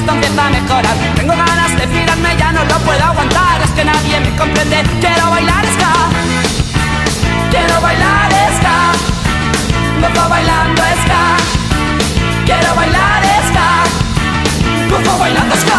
esto empieza a mejorar. Tengo ganas de girarme, ya no lo puedo aguantar. Es que nadie me comprende, quiero bailar ska. Quiero bailar ska. Loco bailando ska. Quiero bailar ska. Loco bailando ska.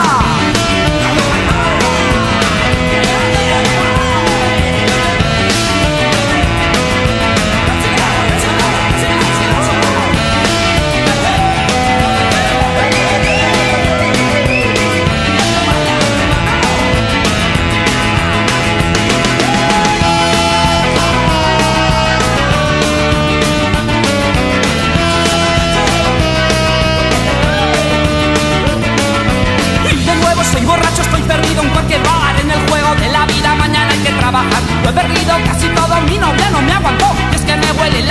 trabajar. He perdido casi todo, mi novia no me aguantó. Y es que me huele la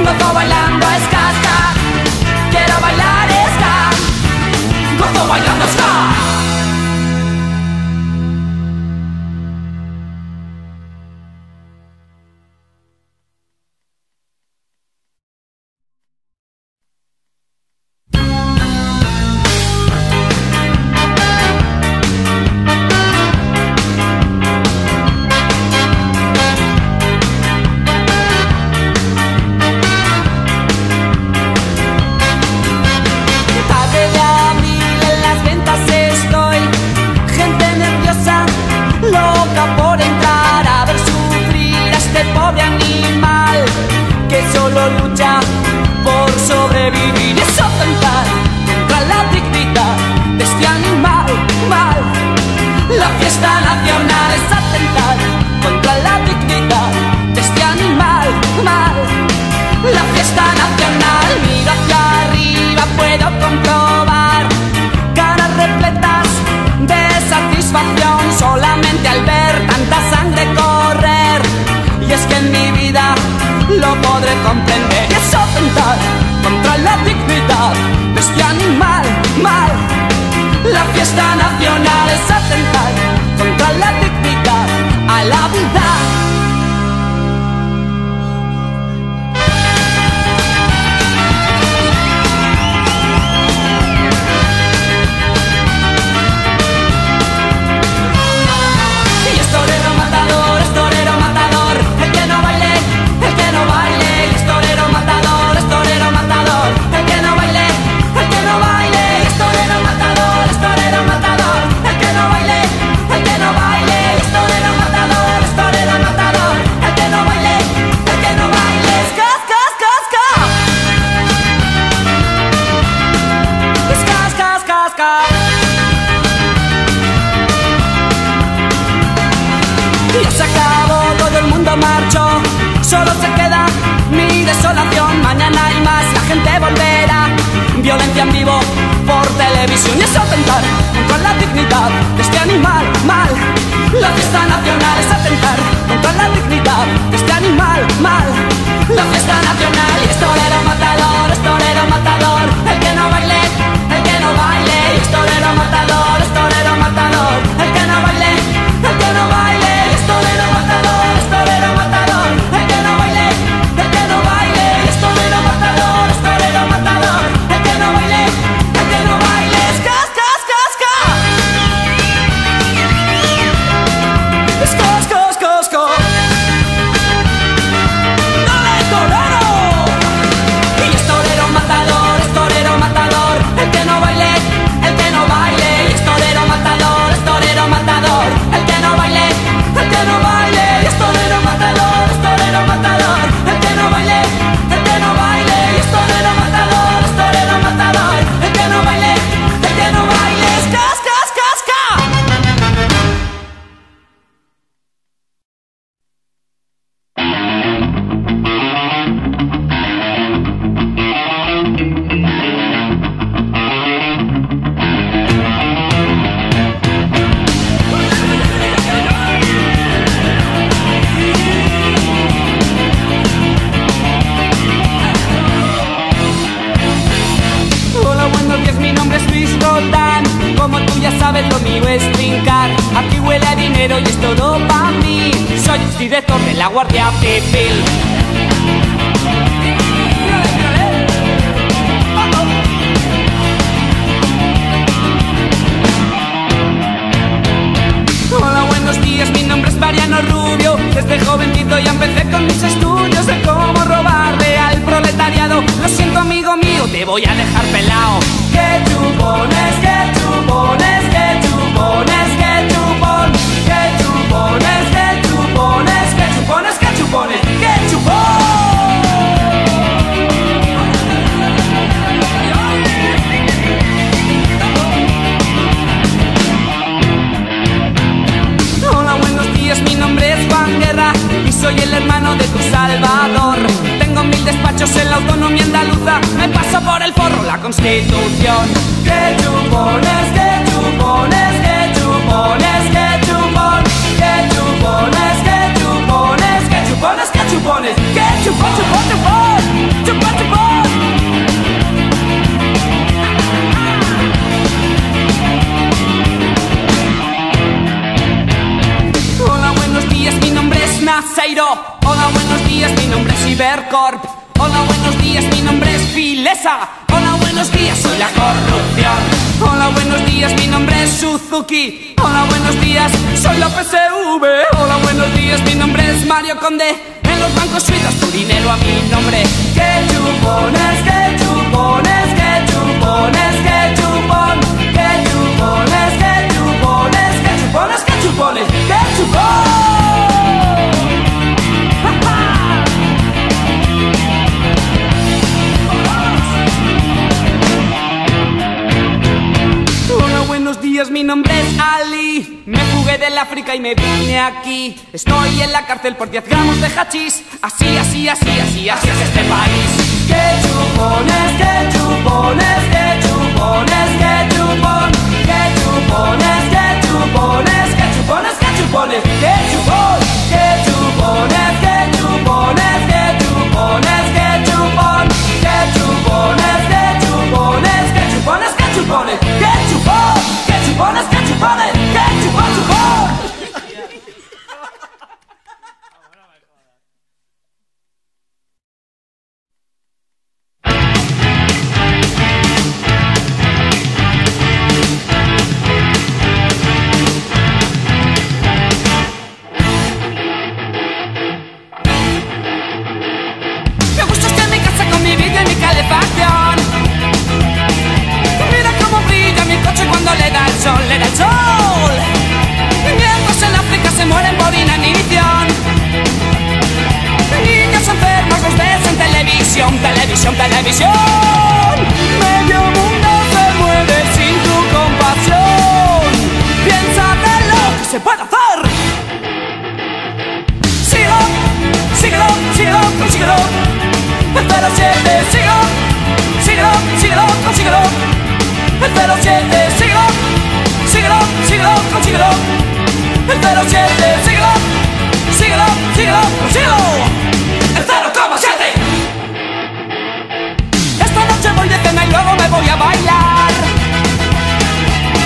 Gozo bailando ska, ska Quiero bailar ska Gozo bailando terrorista nacional es atentar contra la dignidad de este animal mal. La fiesta nacional, mira hacia arriba, puedo comprobar caras repletas de satisfacción solamente al ver tanta sangre correr. Y es que en mi vida lo podré comprender. Es atentar contra la dignidad de este animal mal. la fiesta nacional es atentar contra la dignidad a la vida. Hola, buenos días, soy la PSV. Hola, buenos días, mi nombre es Mario Conde. En los bancos suizos tu dinero a mi nombre. Que chupones, que chupones, que chupones, que chupón. Que chupones, que chupones, que chupones, que chupones, que chupón. Días, mi nombre es Ali. Me fugué del África y me vine aquí. Estoy en la cárcel por 10 gramos de hachís. Así, así, así, así, así es este país. ¡Qué chupones, qué chupones, qué chupones, qué chupón! ¡Qué chupones, qué chupones, qué chupones, qué chupones, qué chupón! ¡Qué chupones, qué chupones, qué chupones, qué qué chupones, El 07, síguelo, síguelo, síguelo, consíguelo. El 07, síguelo, síguelo, síguelo, consíguelo. El 0,7. Esta noche voy de cena y luego me voy a bailar.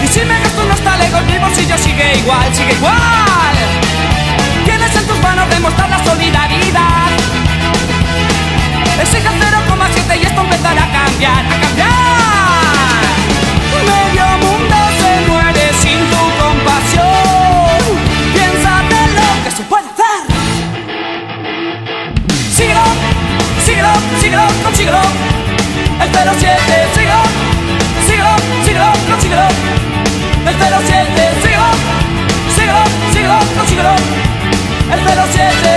Y si me gasto unos talegos y yo sigue igual, sigue igual. Tienes en tus manos demostrar la solidaridad. Exige 0,7 y esto empezará a cambiar, a cambiar. 007, sigo, sigo, sigo, sigo, el 07.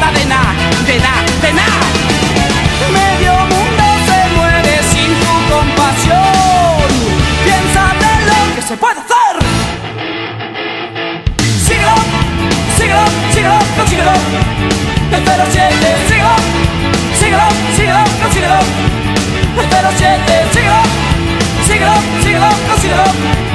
No de nada, de nada, de nada. Medio mundo se muere sin tu compasión. Piensa de lo que se puede hacer. Síguelo, síguelo, síguelo, consíguelo. El 07, síguelo, síguelo, síguelo, consíguelo. El 07, síguelo, síguelo, síguelo, consíguelo. El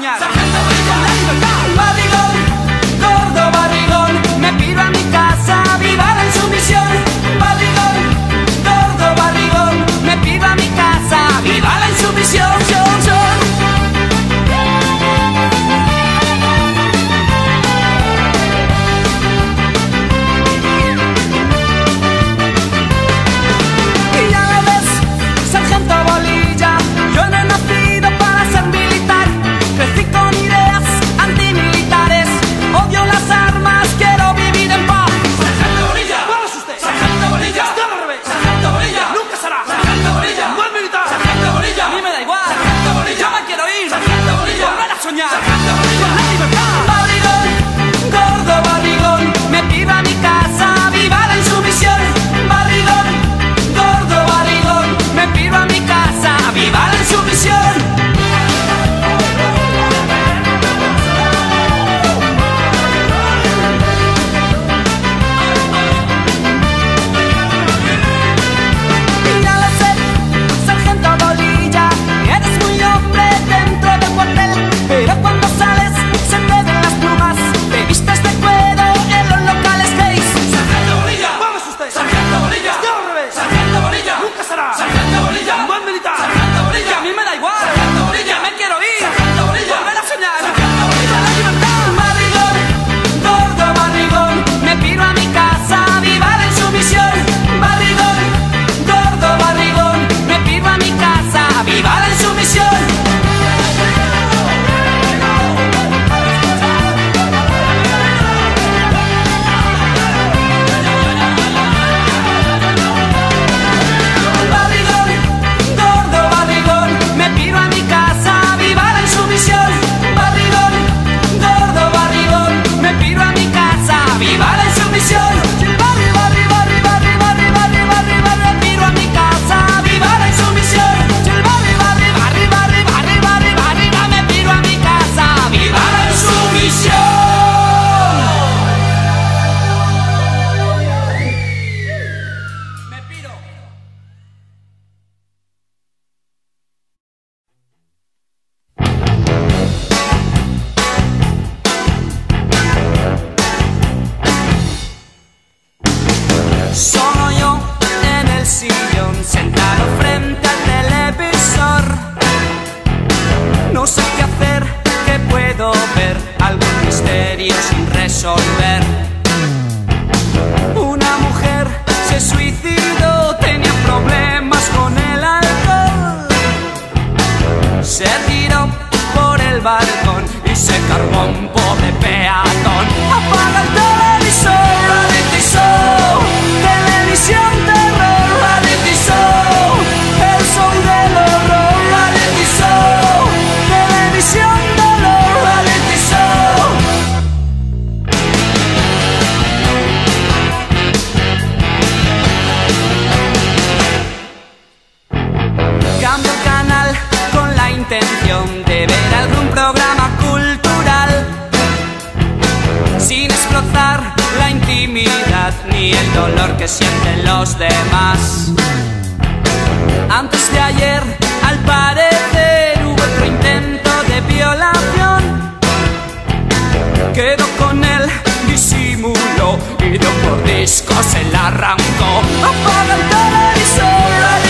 soñar. Y ni el dolor que sienten los demás. Antes de ayer, al parecer, hubo otro intento de violación. Quedó con él, disimuló y de un mordisco se la arrancó. Apaga el televisor,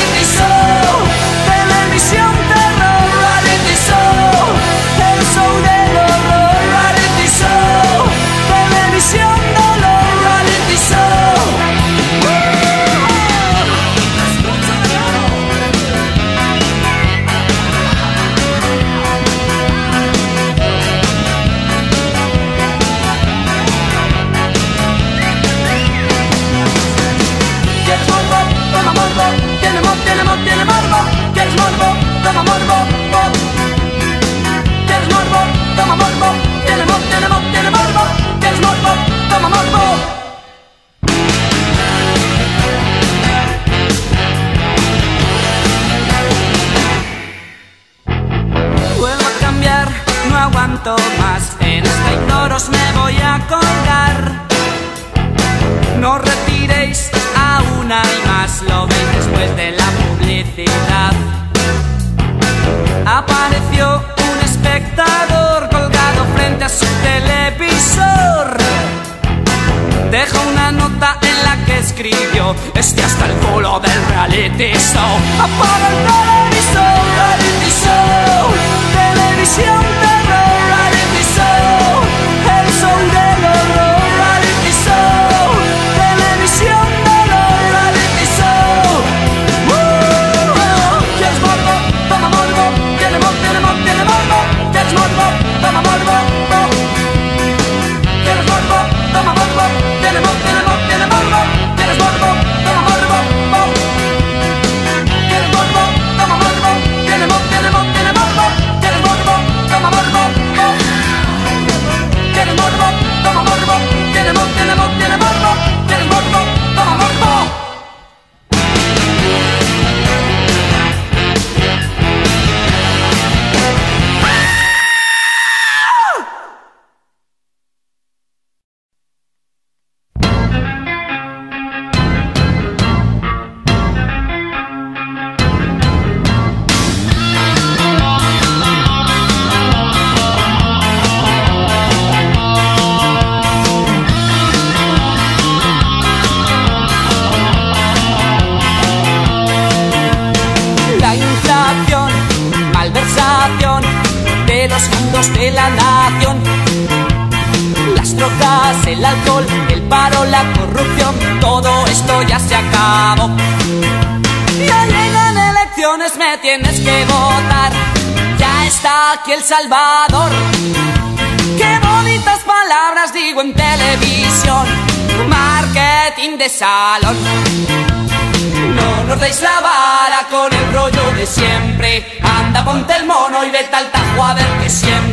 tienes que votar. Ya está aquí El Salvador. Qué bonitas palabras digo en televisión. Marketing de salón. No nos deis la vara con el rollo de siempre. Anda, ponte el mono y vete al tajo a ver qué sientes.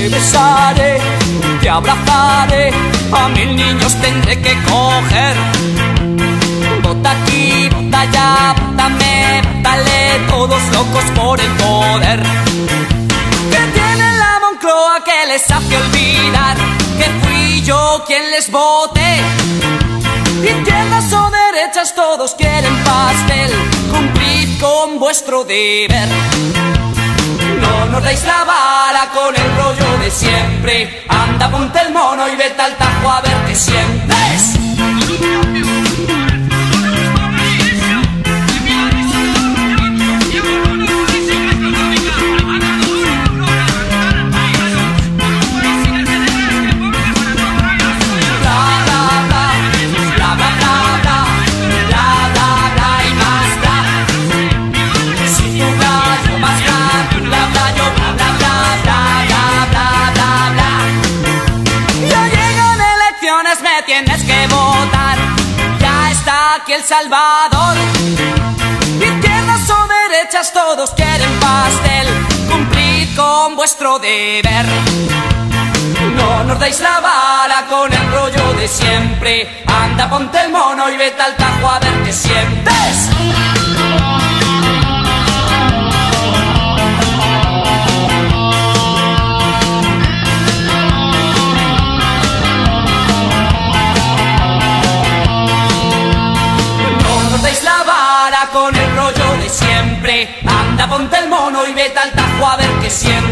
Te besaré, te abrazaré, a mil niños tendré que coger. Vota aquí, vota allá, votame, votale, todos locos por el poder. Que tiene la Moncloa que les hace olvidar que fui yo quien les voté. Izquierdas o derechas, todos quieren pastel, cumplid con vuestro deber. No nos deis la vara con el rollo de siempre. Anda, ponte el mono y vete al tajo a ver qué sientes. Aquí El Salvador. Izquierdas o derechas, todos quieren pastel. Cumplid con vuestro deber. No nos dais la vara con el rollo de siempre. Anda, ponte el mono y vete al tajo a ver qué sientes. Dais la vara con el rollo de siempre. Anda, ponte el mono y vete al tajo a ver qué sientes.